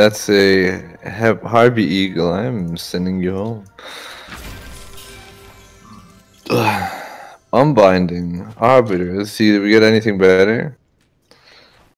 That's a Harvey Eagle. I'm sending you home. Unbinding. Arbiter. Let's see, did we get anything better?